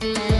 Bye.